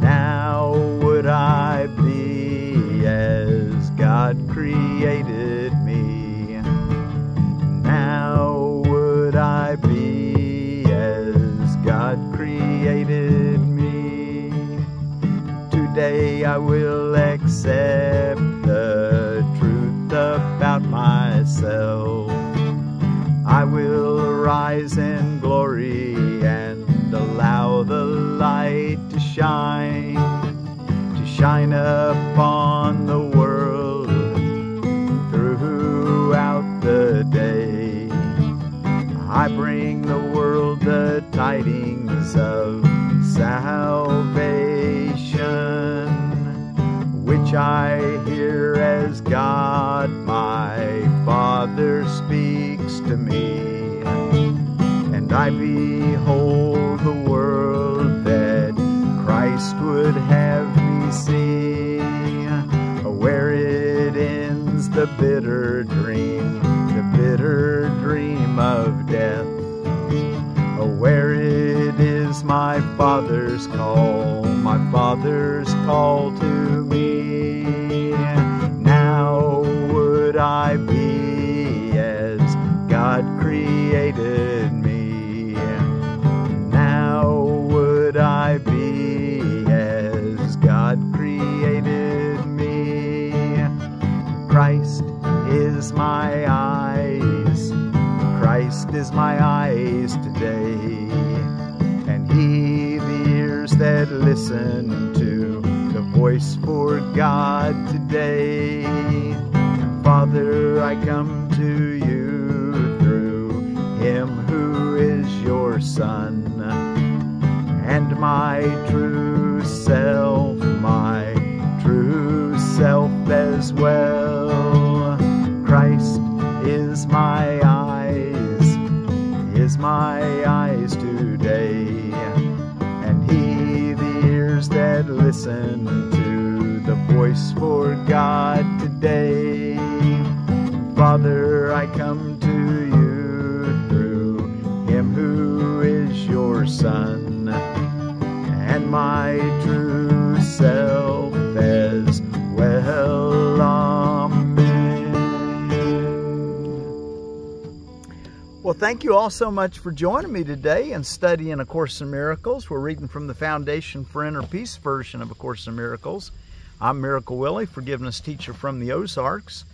Now would I be as God created me. Now would I be as God created me. Today I will which I hear as God my Father speaks to me. And I behold the world that Christ would have me see, where it ends the bitter dream, the bitter dream of death where it is my father's call, my father's call to my eyes today, and He the ears that listen to the voice for God today. Father, I come to you through Him who is your Son, and my true self, my true self as well. My eyes today, and He the ears that listen to the voice for God today. Father, I come to you through Him who is your Son, and my true self thank you all so much for joining me today and studying A Course in Miracles. We're reading from the Foundation for Inner Peace version of A Course in Miracles. I'm Miracle Willie, forgiveness teacher from the Ozarks,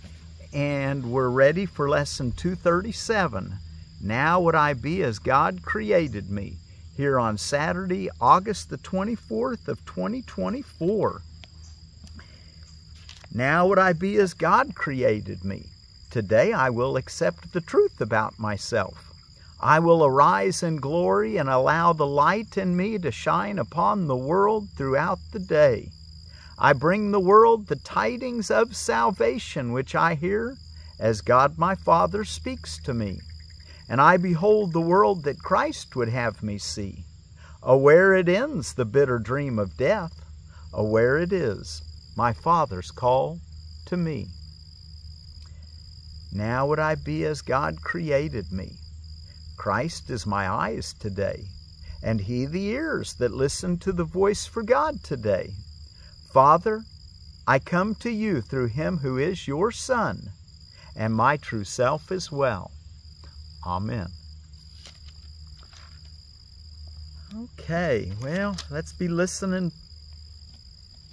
and we're ready for lesson 237. Now would I be as God created me, here on Saturday, August the 24th of 2024. Now would I be as God created me. Today I will accept the truth about myself. I will arise in glory and allow the light in me to shine upon the world throughout the day. I bring the world the tidings of salvation which I hear as God my Father speaks to me. And I behold the world that Christ would have me see. Where it ends the bitter dream of death. Where it is my Father's call to me. Now would I be as God created me. Christ is my eyes today, and He the ears that listen to the voice for God today. Father, I come to you through Him who is your Son, and my true self as well. Amen. Okay, well, let's be listening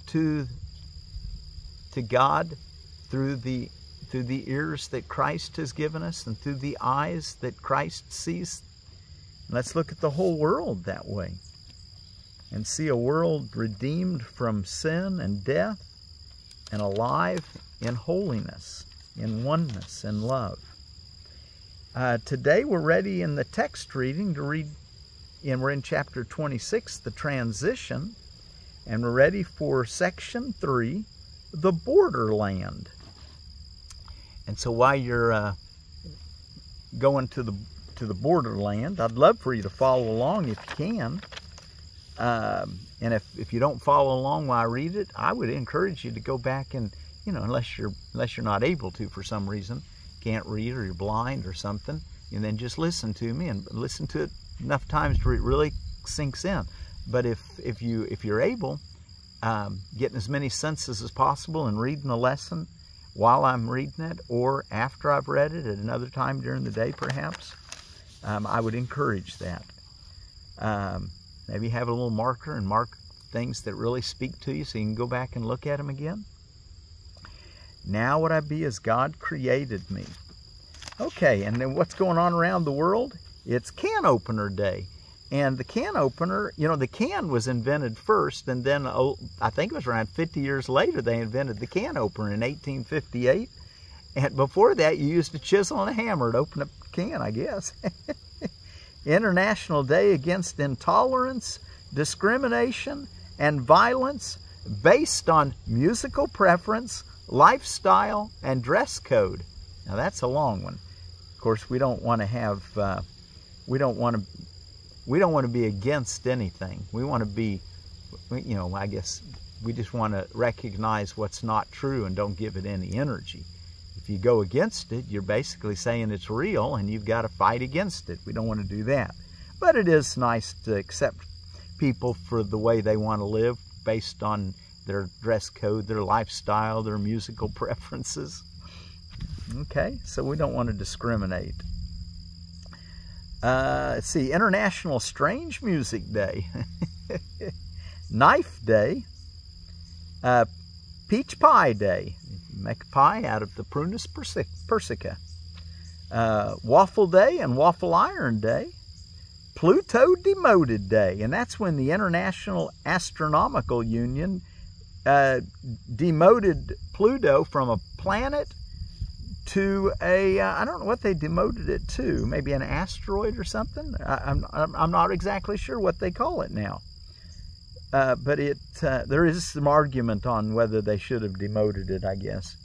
to to God through the through the ears that Christ has given us and through the eyes that Christ sees. Let's look at the whole world that way and see a world redeemed from sin and death and alive in holiness, in oneness, and love. Uh, today we're ready in the text reading to read, and we're in chapter 26, the transition, and we're ready for section 3, the borderland. And so while you're uh, going to the to the borderland, I'd love for you to follow along if you can. Um, and if, if you don't follow along while I read it, I would encourage you to go back and, you know, unless you're unless you're not able to for some reason, can't read or you're blind or something, and then just listen to me and listen to it enough times to it really sinks in. But if if you if you're able, um, getting as many senses as possible and reading the lesson while I'm reading it or after I've read it at another time during the day, perhaps, um, I would encourage that. Um, maybe have a little marker and mark things that really speak to you so you can go back and look at them again. Now would I be as God created me. Okay, and then what's going on around the world? It's can opener day. And the can opener, you know, the can was invented first, and then oh, I think it was around 50 years later they invented the can opener in 1858. And before that, you used a chisel and a hammer to open a can, I guess. International Day Against Intolerance, Discrimination, and Violence based on musical preference, lifestyle, and dress code. Now that's a long one. Of course, we don't want to have, uh, we don't want to, we don't want to be against anything. We want to be, you know, I guess we just want to recognize what's not true and don't give it any energy. If you go against it, you're basically saying it's real and you've got to fight against it. We don't want to do that. But it is nice to accept people for the way they want to live based on their dress code, their lifestyle, their musical preferences. Okay, so we don't want to discriminate. Uh, let's see, International Strange Music Day, Knife Day, uh, Peach Pie Day, make pie out of the Prunus persica, uh, Waffle Day and Waffle Iron Day, Pluto Demoted Day, and that's when the International Astronomical Union uh, demoted Pluto from a planet to a uh, I don't know what they demoted it to, maybe an asteroid or something. I, am I'm, I'm not exactly sure what they call it now. Uh, but it uh, there is some argument on whether they should have demoted it, I guess.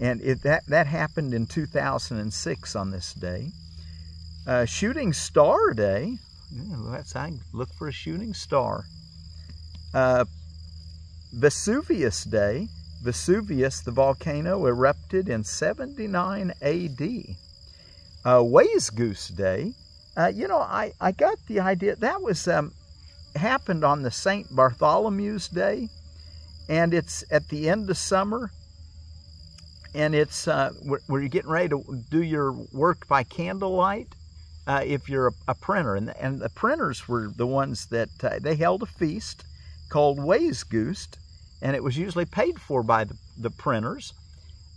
And it that that happened in 2006 on this day. Uh, shooting Star Day. That's I look for a shooting star. Uh, Vesuvius Day. Vesuvius, the volcano, erupted in 79 AD. Uh, Wayzgoose Day. Uh, you know, I, I got the idea that was um, happened on the St. Bartholomew's Day, and it's at the end of summer, and it's uh, where you're getting ready to do your work by candlelight. Uh, if you're a, a, printer, and the, and the printers were the ones that uh, they held a feast called Wayzgoose, and it was usually paid for by the, the printers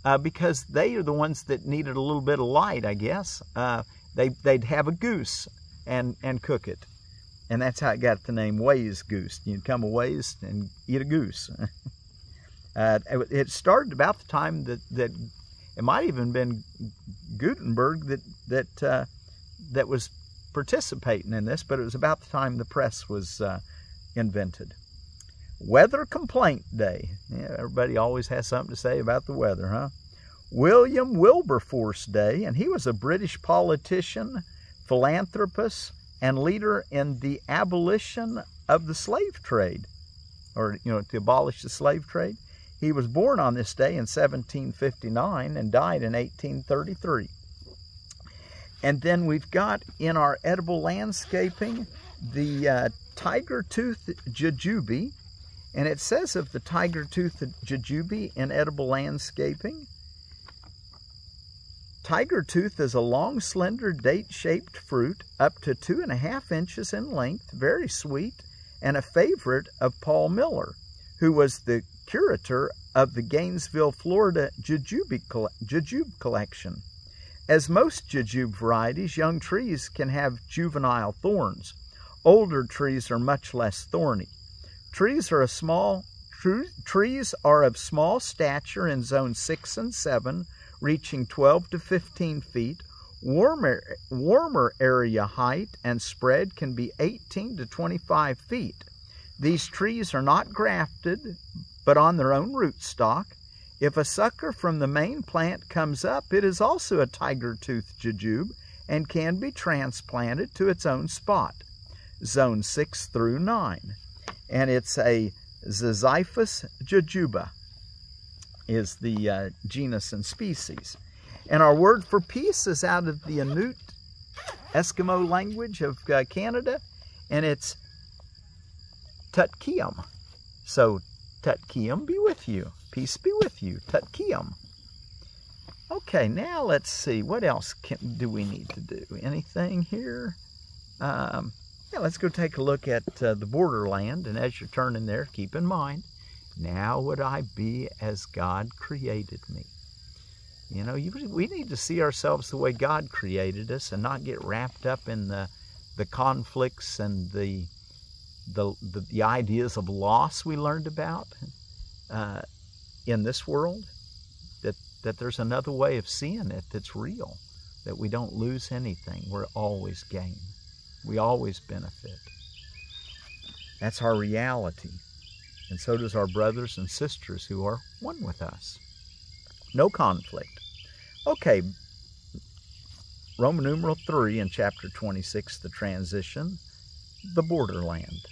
uh, because they are the ones that needed a little bit of light, I guess. Uh, they, they'd have a goose and, and cook it. And that's how it got the name Ways Goose. You'd come a ways and eat a goose. uh, it started about the time that, that it might even been Gutenberg that, that, uh, that was participating in this, but it was about the time the press was uh, invented. Weather Complaint Day. Yeah, everybody always has something to say about the weather, huh? William Wilberforce Day, and he was a British politician, philanthropist, and leader in the abolition of the slave trade, or, you know, to abolish the slave trade. He was born on this day in 1759 and died in 1833. And then we've got in our edible landscaping the uh, tiger tooth jujube, and it says of the tiger tooth jujube in edible landscaping, Tiger tooth is a long, slender, date-shaped fruit up to two and a half inches in length, very sweet, and a favorite of Paul Miller, who was the curator of the Gainesville, Florida jujube, jujube collection. As most jujube varieties, young trees can have juvenile thorns. Older trees are much less thorny. Trees are a small trees are of small stature in zone 6 and 7, reaching 12 to 15 feet. Warmer, warmer area height and spread can be 18 to 25 feet. These trees are not grafted, but on their own rootstock. If a sucker from the main plant comes up, it is also a tiger-tooth jujube and can be transplanted to its own spot. Zone 6 through 9 and it's a Ziziphus jujuba is the uh, genus and species. And our word for peace is out of the Inuit Eskimo language of uh, Canada, and it's Tutkium. So Tutkium be with you. Peace be with you. Tutkium. Okay, now let's see. What else can, do we need to do? Anything here? Um, yeah, let's go take a look at uh, the borderland. And as you're turning there, keep in mind, now would I be as God created me. You know, you, we need to see ourselves the way God created us and not get wrapped up in the, the conflicts and the, the, the, the ideas of loss we learned about uh, in this world. That, that there's another way of seeing it that's real, that we don't lose anything. We're always gain. We always benefit. That's our reality. And so does our brothers and sisters who are one with us. No conflict. Okay, Roman numeral 3 in chapter 26, the transition, the borderland.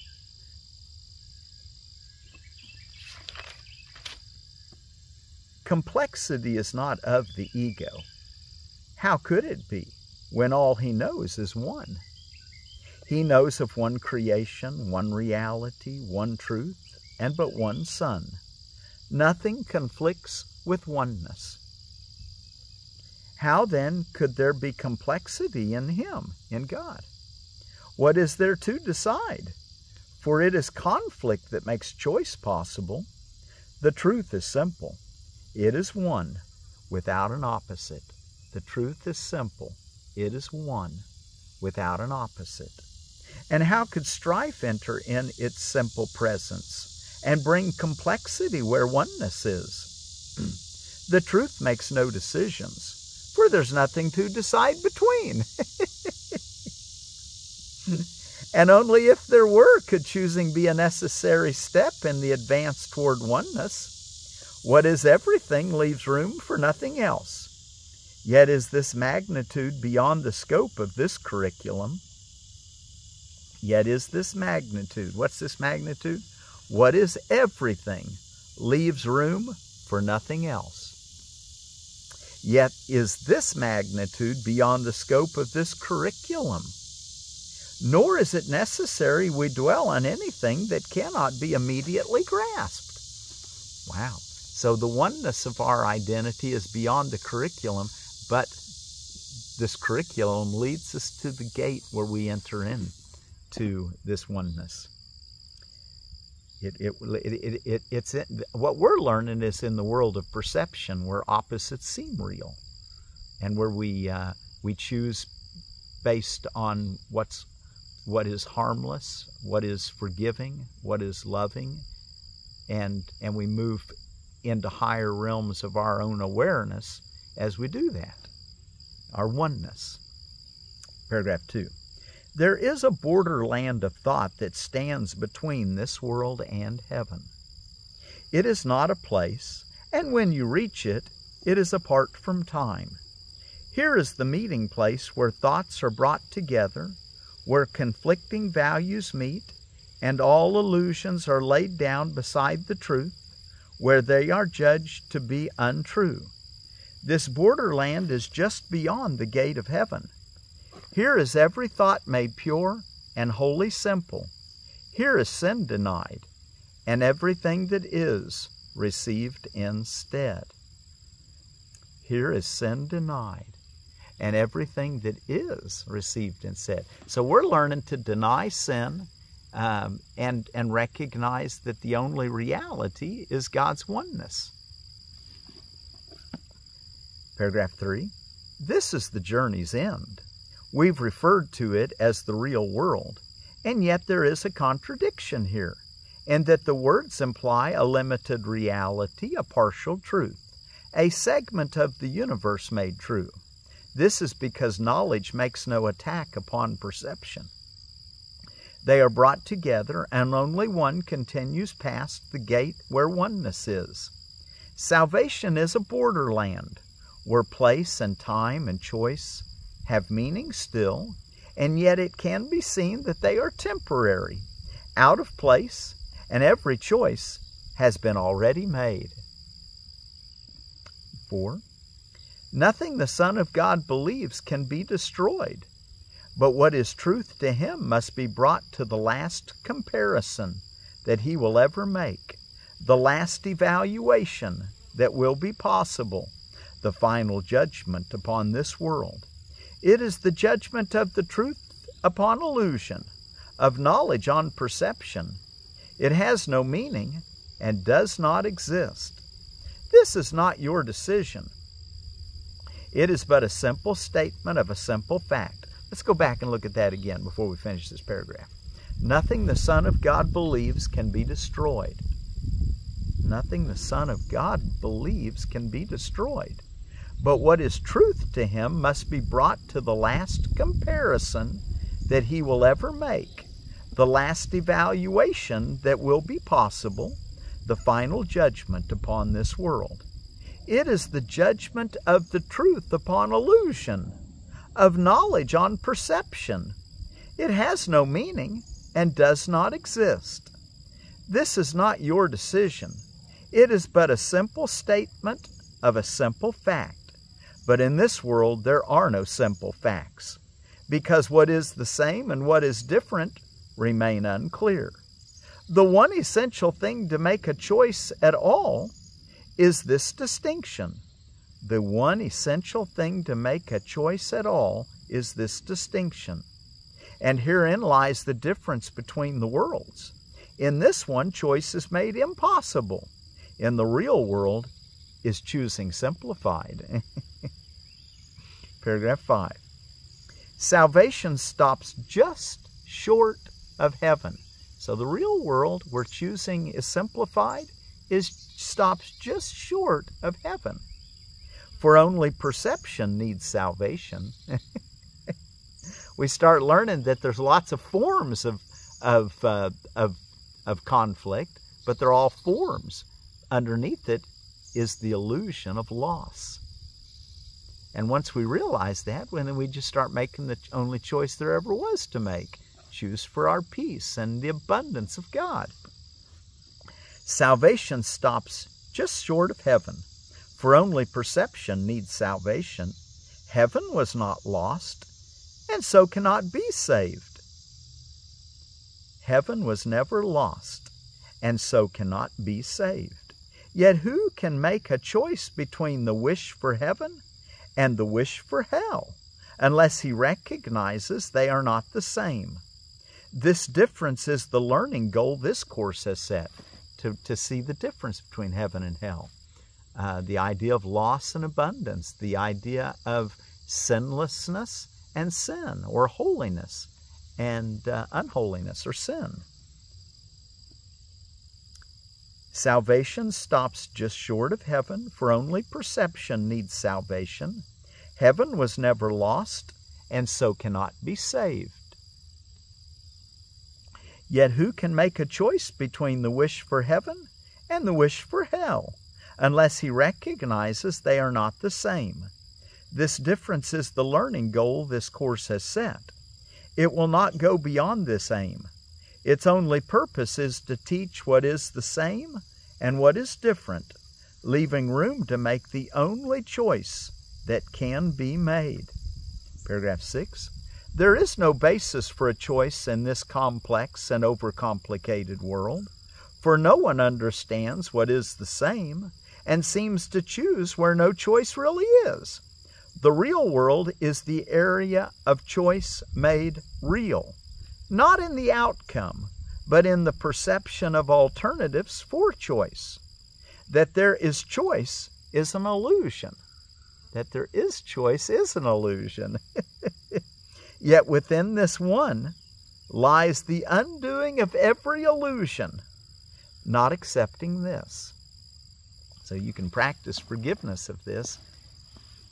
Complexity is not of the ego. How could it be when all he knows is one? He knows of one creation, one reality, one truth, and but one Son. Nothing conflicts with oneness. How then could there be complexity in Him, in God? What is there to decide? For it is conflict that makes choice possible. The truth is simple. It is one without an opposite. The truth is simple. It is one without an opposite. And how could strife enter in its simple presence and bring complexity where oneness is? the truth makes no decisions for there's nothing to decide between. and only if there were could choosing be a necessary step in the advance toward oneness. What is everything leaves room for nothing else. Yet is this magnitude beyond the scope of this curriculum. Yet is this magnitude. What's this magnitude? What is everything leaves room for nothing else. Yet is this magnitude beyond the scope of this curriculum. Nor is it necessary we dwell on anything that cannot be immediately grasped. Wow. So the oneness of our identity is beyond the curriculum, but this curriculum leads us to the gate where we enter in to this oneness. It, it, it, it, it's what we're learning is in the world of perception where opposites seem real and where we, uh, we choose based on what's, what is harmless, what is forgiving, what is loving, and, and we move into higher realms of our own awareness as we do that, our oneness. Paragraph 2. There is a borderland of thought that stands between this world and heaven. It is not a place, and when you reach it, it is apart from time. Here is the meeting place where thoughts are brought together, where conflicting values meet, and all illusions are laid down beside the truth, where they are judged to be untrue. This borderland is just beyond the gate of heaven. Here is every thought made pure and wholly simple. Here is sin denied, and everything that is received instead. Here is sin denied, and everything that is received instead. So we're learning to deny sin um, and, and recognize that the only reality is God's oneness. Paragraph 3 This is the journey's end. We've referred to it as the real world, and yet there is a contradiction here, in that the words imply a limited reality, a partial truth, a segment of the universe made true. This is because knowledge makes no attack upon perception. They are brought together, and only one continues past the gate where oneness is. Salvation is a borderland where place and time and choice have meaning still, and yet it can be seen that they are temporary, out of place, and every choice has been already made. 4. Nothing the Son of God believes can be destroyed, but what is truth to him must be brought to the last comparison that he will ever make, the last evaluation that will be possible, the final judgment upon this world. It is the judgment of the truth upon illusion, of knowledge on perception. It has no meaning and does not exist. This is not your decision. It is but a simple statement of a simple fact. Let's go back and look at that again before we finish this paragraph. Nothing the Son of God believes can be destroyed. Nothing the Son of God believes can be destroyed. But what is truth to him must be brought to the last comparison that he will ever make, the last evaluation that will be possible, the final judgment upon this world. It is the judgment of the truth upon illusion, of knowledge on perception. It has no meaning and does not exist. This is not your decision. It is but a simple statement of a simple fact. But in this world there are no simple facts, because what is the same and what is different remain unclear. The one essential thing to make a choice at all is this distinction. The one essential thing to make a choice at all is this distinction. And herein lies the difference between the worlds. In this one, choice is made impossible. In the real world, is choosing simplified. Paragraph 5. Salvation stops just short of heaven. So the real world where choosing is simplified is stops just short of heaven. For only perception needs salvation. we start learning that there's lots of forms of, of, uh, of, of conflict, but they're all forms. Underneath it is the illusion of loss. And once we realize that, well, then we just start making the only choice there ever was to make choose for our peace and the abundance of God. Salvation stops just short of heaven, for only perception needs salvation. Heaven was not lost, and so cannot be saved. Heaven was never lost, and so cannot be saved. Yet who can make a choice between the wish for heaven and the wish for hell, unless he recognizes they are not the same? This difference is the learning goal this course has set to, to see the difference between heaven and hell. Uh, the idea of loss and abundance, the idea of sinlessness and sin, or holiness and uh, unholiness or sin. Salvation stops just short of heaven, for only perception needs salvation. Heaven was never lost, and so cannot be saved. Yet who can make a choice between the wish for heaven and the wish for hell, unless he recognizes they are not the same? This difference is the learning goal this course has set. It will not go beyond this aim. Its only purpose is to teach what is the same and what is different, leaving room to make the only choice that can be made. Paragraph 6. There is no basis for a choice in this complex and overcomplicated world, for no one understands what is the same and seems to choose where no choice really is. The real world is the area of choice made real, not in the outcome, but in the perception of alternatives for choice. That there is choice is an illusion. That there is choice is an illusion. Yet within this one lies the undoing of every illusion, not accepting this. So you can practice forgiveness of this,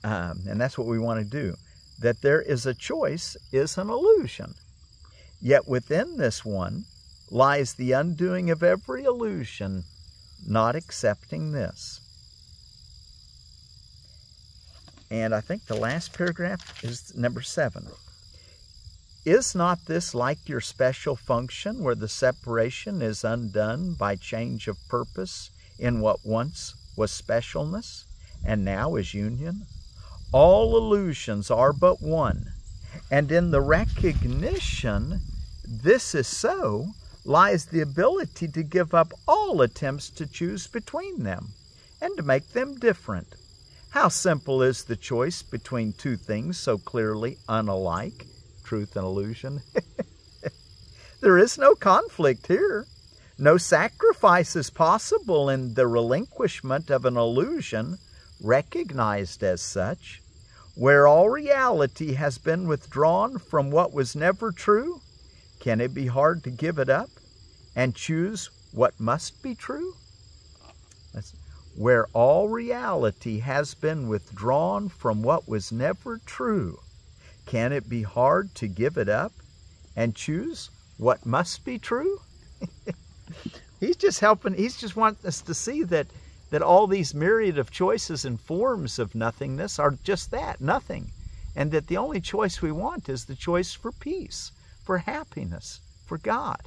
um, and that's what we want to do. That there is a choice is an illusion. Yet within this one lies the undoing of every illusion, not accepting this. And I think the last paragraph is number seven. Is not this like your special function where the separation is undone by change of purpose in what once was specialness and now is union? all illusions are but one, and in the recognition this is so lies the ability to give up all attempts to choose between them and to make them different. How simple is the choice between two things so clearly unalike, truth and illusion? there is no conflict here. No sacrifice is possible in the relinquishment of an illusion recognized as such, where all reality has been withdrawn from what was never true. Can it be hard to give it up and choose what must be true? Where all reality has been withdrawn from what was never true, can it be hard to give it up and choose what must be true? he's just helping, he's just wanting us to see that, that all these myriad of choices and forms of nothingness are just that, nothing. And that the only choice we want is the choice for peace, for happiness, for God,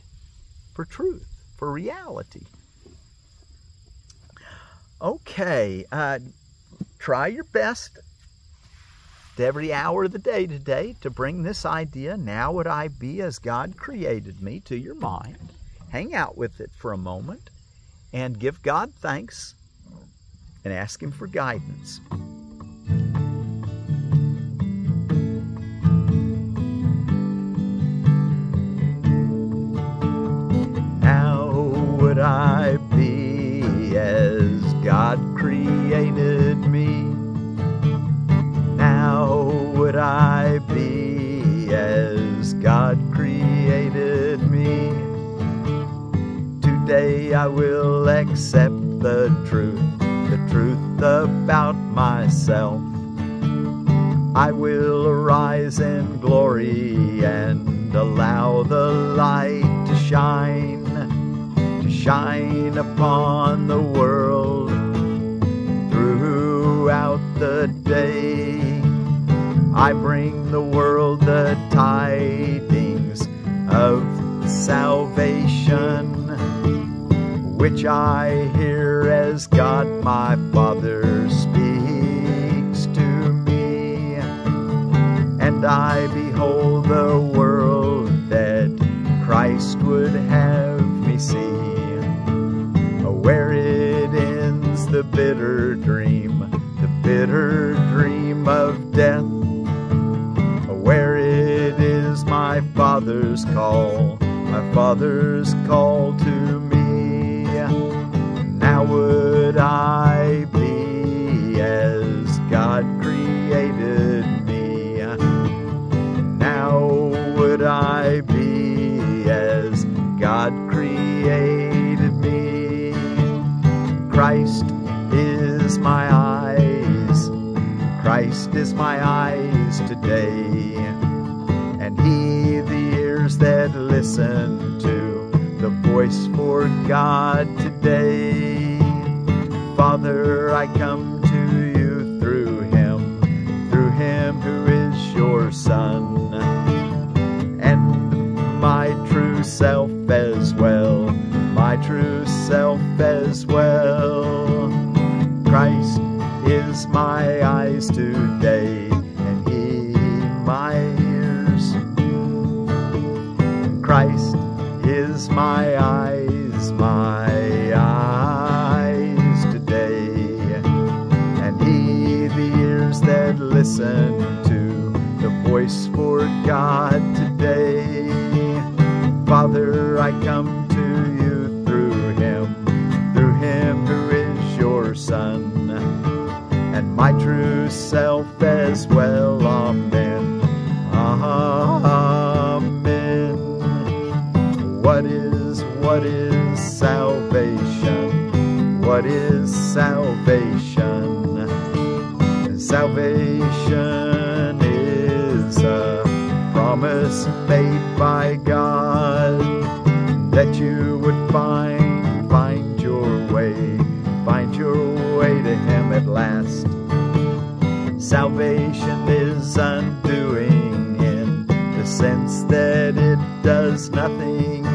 for truth, for reality. Okay, uh, try your best every hour of the day today to bring this idea, now would I be as God created me, to your mind. Hang out with it for a moment and give God thanks and ask Him for guidance. How would I be as God created me. Now would I be as God created me. Today I will accept the truth about myself. I will arise in glory and allow the light to shine, to shine upon the world throughout the day. I bring the world the tidings of salvation, which I hear as God my Father speaks to me. And I behold the world that Christ would have me see, where it ends the bitter dream, the bitter dream of death, where it is my Father's call, my Father's call to is my eyes today. And he the ears that listen to the voice for God today. Father, I come to you through him, through him who is your son, and my true self as well, my true self as well. Christ is my eyes today, and he my ears. Christ is my eyes, my eyes today, and he the ears that listen to the voice for God today. Father, I come true self as well. Amen. Amen. What is, what is salvation? What is salvation? Salvation is a promise made by God that you would find, find your way, find your way to Him at last. Salvation is undoing in the sense that it does nothing,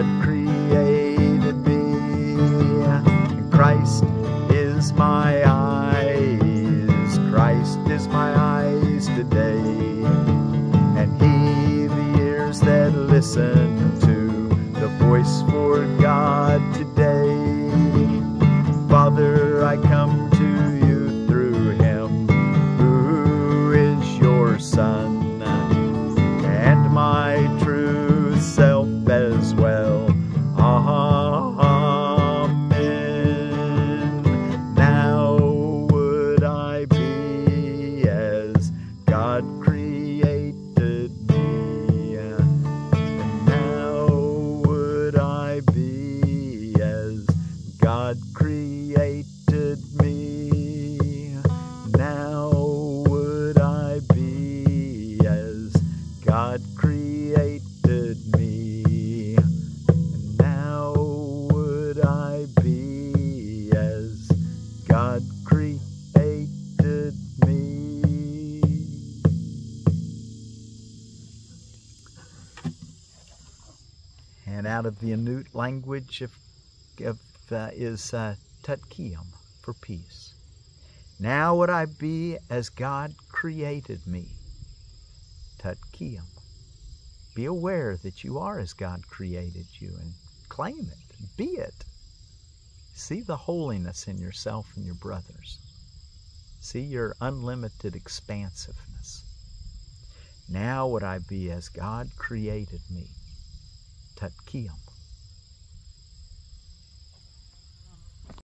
God created. the Inuit language of, of uh, is uh, for peace. Now would I be as God created me. Tutkium. Be aware that you are as God created you and claim it, be it. See the holiness in yourself and your brothers. See your unlimited expansiveness. Now would I be as God created me. Tatkiam.